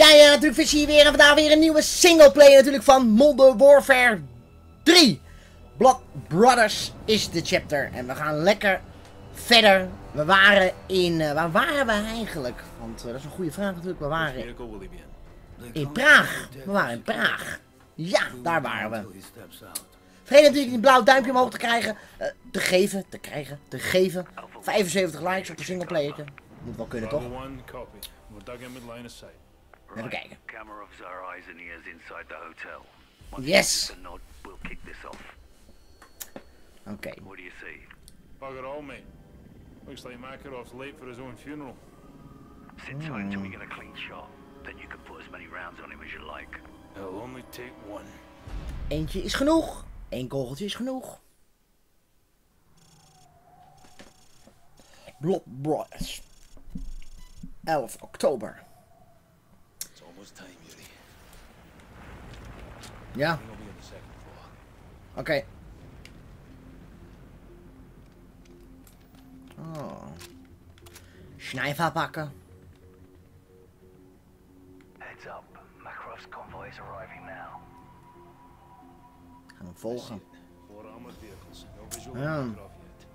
Ja, ja, natuurlijk vis hier weer en vandaag weer een nieuwe singleplayer natuurlijk van Modern Warfare 3. Blood Brothers is de chapter en we gaan lekker verder. We waren in, uh, waar waren we eigenlijk? Want uh, dat is een goede vraag natuurlijk. We waren in Praag. We waren in Praag. Ja, daar waren we. Vergeet natuurlijk een blauw duimpje omhoog te krijgen, uh, te geven, te krijgen, te geven. 75 likes op de singleplayer. Moet wel kunnen toch? Even kijken. Yes. Oké. Okay. What do you see? Bugger all, mate. Looks like Makarov's late for his own funeral. Sit tight until we get a clean shot. Then you can put as many rounds on him as you like. It'll only take one. Eentje is genoeg. Eén kogeltje is genoeg. Blood Brothers. 11 oktober. It's almost time, Yuri. Ja. We'll be on the second floor. Oké. Okay. Oh. Schnijver pakken. Heads up. Makarov's convoy is arriving now. Gaan hem volgen. Four armored vehicles. No visual Ja. on Makarov yet.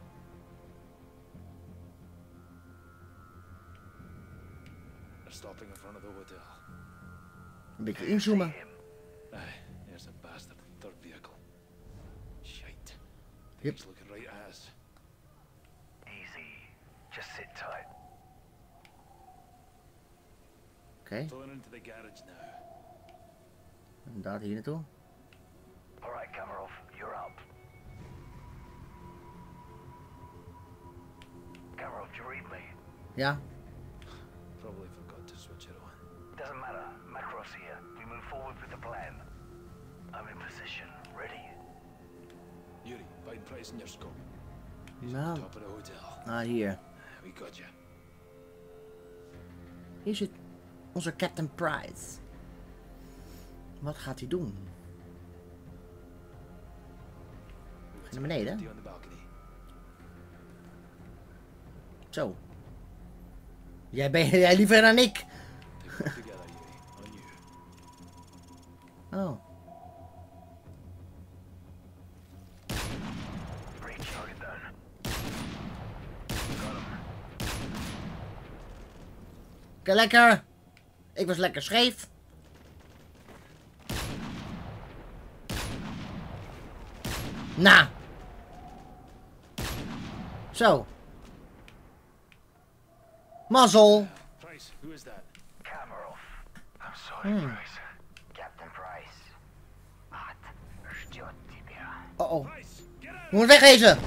They're stopping in front of the hotel. Een beetje inzoomen. Aye, there's the bastard third vehicle. Shite. Yep. He's looking right at us. Easy. Just sit tight. Oké, Pulling into the garage now. inderdaad hier naartoe. Alright, Kamarov, you're up. Kamarov, do you read me? Ja, Probably forgot Doesn't matter. Makarov's here. We move forward with the plan. I'm in position. Ready? Yuri, find Price in your scope. He's Nou. on top of the hotel. ah hier. We got you. Hier zit onze Captain Price. Wat gaat hij doen? Ga naar beneden? Empty on the balcony. Zo. Jij bent jij liever dan ik. Take them together, Yuri. On you. Oh. Lekker. Ik was lekker scheef. Na. Zo. Mazzel. Price, who is that? Kamarov. I'm sorry, Price. Here.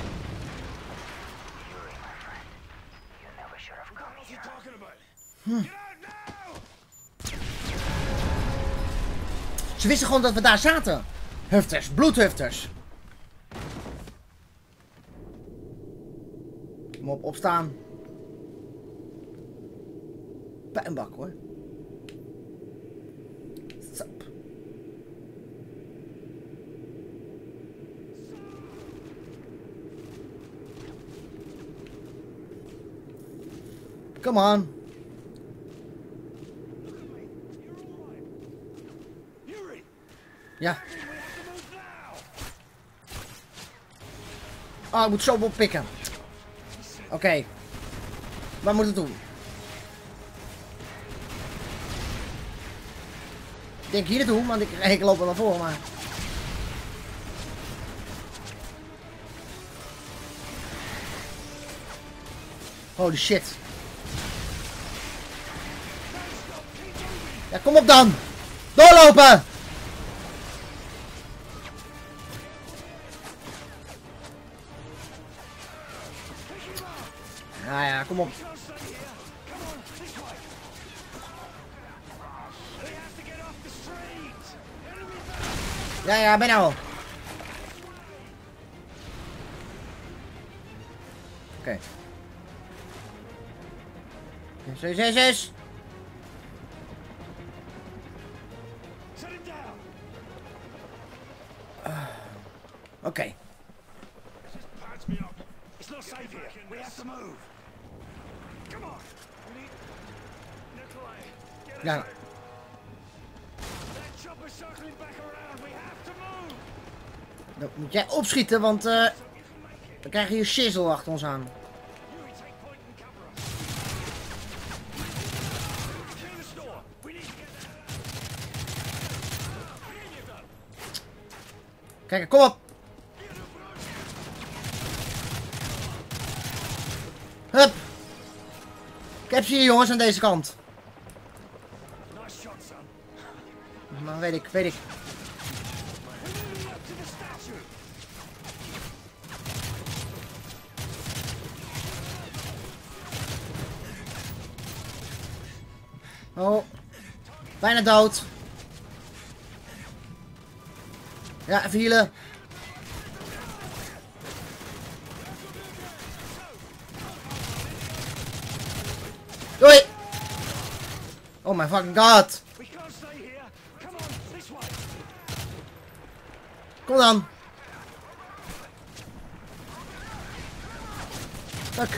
talking about? Get out now! Ze wisten gewoon dat we daar zaten. Hufters, bloedhufters. Kom op, opstaan. Puinbak hoor. Come on. Ja. We! Oh, ik moet zo oppikken. Oké. Wat moet ik doen? Ik denk hier naartoe, want ik, ik loop er wel voor, maar... Holy shit. Ja, kom op dan! Doorlopen! Ja, ja, kom op. Ja, ja, ben nou. Oké. Zes, zes, zes. Up. It's. We move. We. We moet jij opschieten, want eh dan krijg je je shizzle achter ons aan. Yuri, take point Capture je jongens aan deze kant. Maar weet ik, weet ik. Oh. Bijna dood. Ja, even healen. Doei! Oh my fucking god! Kom dan! Fuck.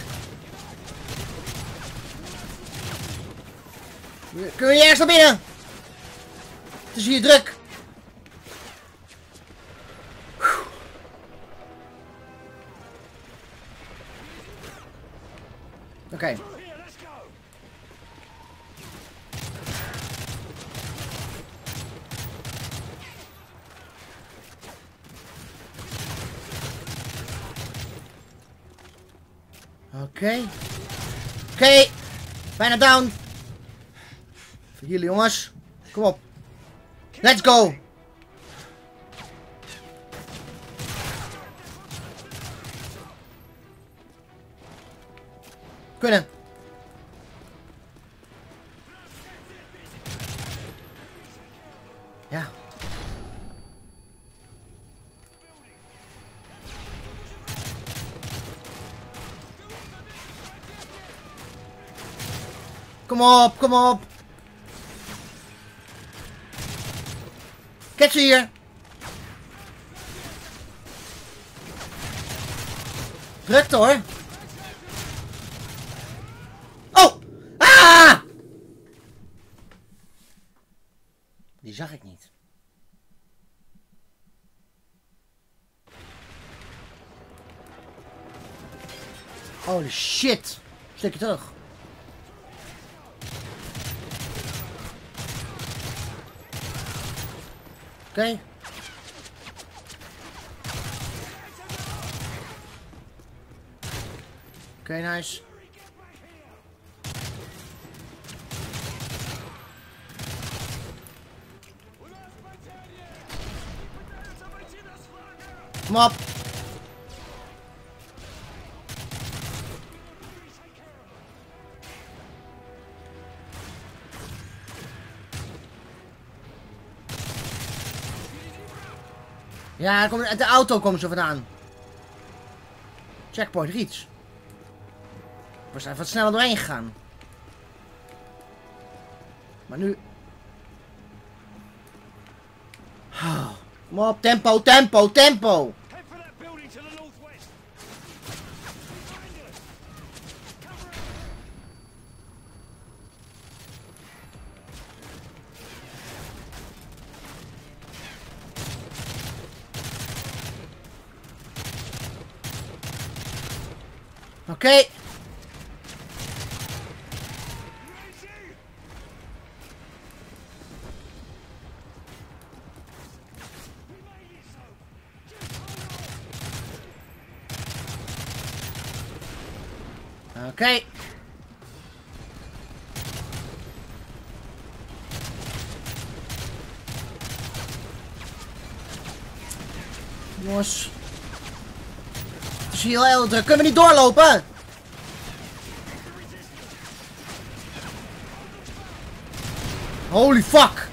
Kunnen we ergens naar binnen? Het is hier druk. Oké here, let's go. Oké. Oké. Bijna down. Voor jullie jongens. Kom op. Let's go. Kunnen. Ja. Kom op, kom op. Kijk ze hier. Drukte hoor. Oh! Ah! Die zag ik niet. Holy shit. Stukje terug. Oké. Oké, nice. Kom op. Ja, uit de auto komen ze vandaan. Checkpoint reach. We zijn wat sneller doorheen gegaan. Maar nu... Ah, Kom op, tempo, tempo, tempo. Oké. Oké. Jongens. Het is heel druk. Kunnen we niet doorlopen? Holy fuck!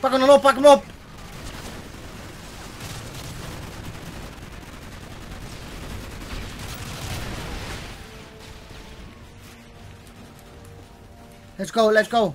Pak hem dan op, pak hem op! Let's go, let's go.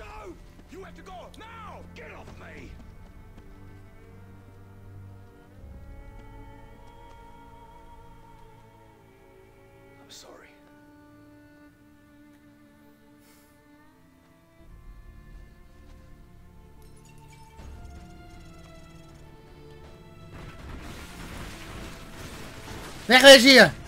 So! You have to go now! Get off me! I'm sorry. Wegwezen hier!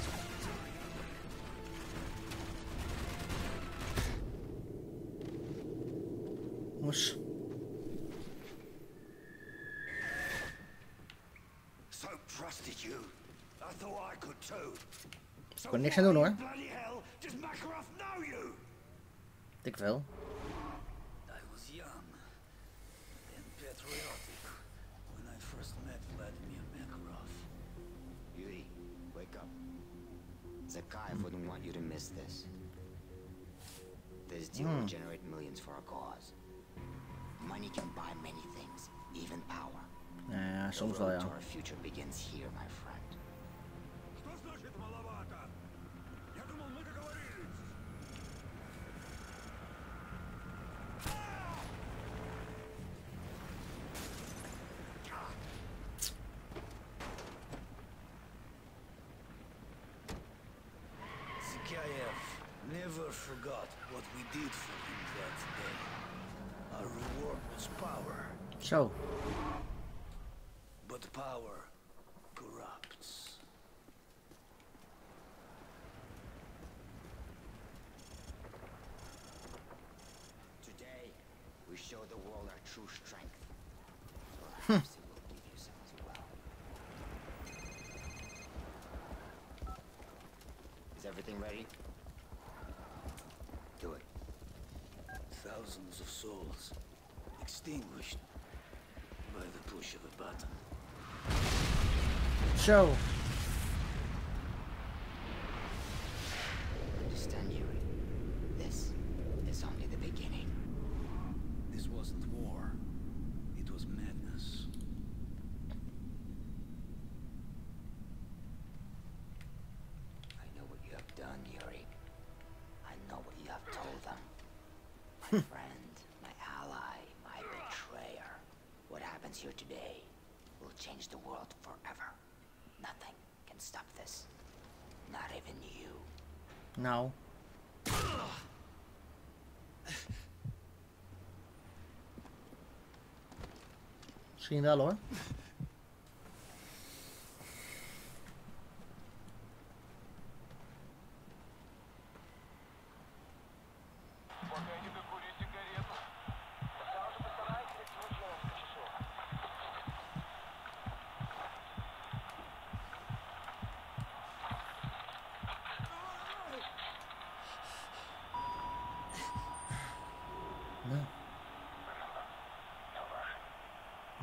Met Vladimir Makarov. Yuri, wake up. Zakayev wouldn't want you to miss this. This deal will generate millions for our cause. Money can buy many things, even power. Nou ja, The soms wel road ja. to our future begins here, my friend. Never forgot what we did for him that day. Our reward was power, Zo. but power corrupts. Today, we show the world our true strength. Perhaps it will give you some as well. Is everything ready? Do it. Thousands of souls extinguished by the push of a button. Zo. Understand, Yuri? This is only the beginning. This wasn't war. It was madness. I know what you have done, Yuri. I know what you have told them. My friend, my ally, my betrayer. What happens here today will change the world forever. Nothing can stop this. Not even you. Nou. Misschien wel hoor. Nou.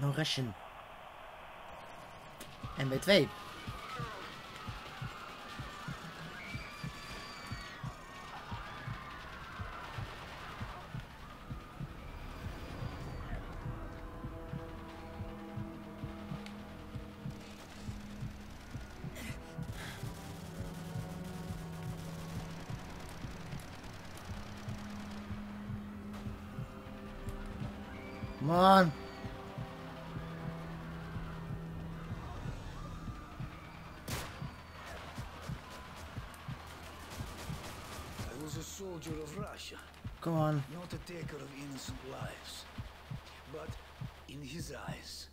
No Russian. MB2. Man. I was a soldier of Russia, Come on. not a taker of innocent lives. But in his eyes,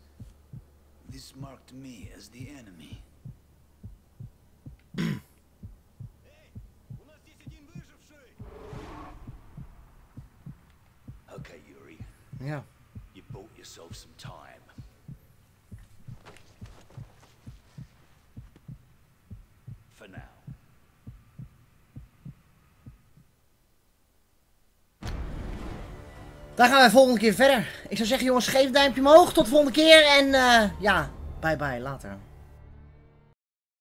this marked me as the enemy. Okay, yourself some time. For now. Dan gaan wij volgende keer verder. Ik zou zeggen jongens, geef een duimpje omhoog. Tot de volgende keer. En eh, ja, bye bye. Later.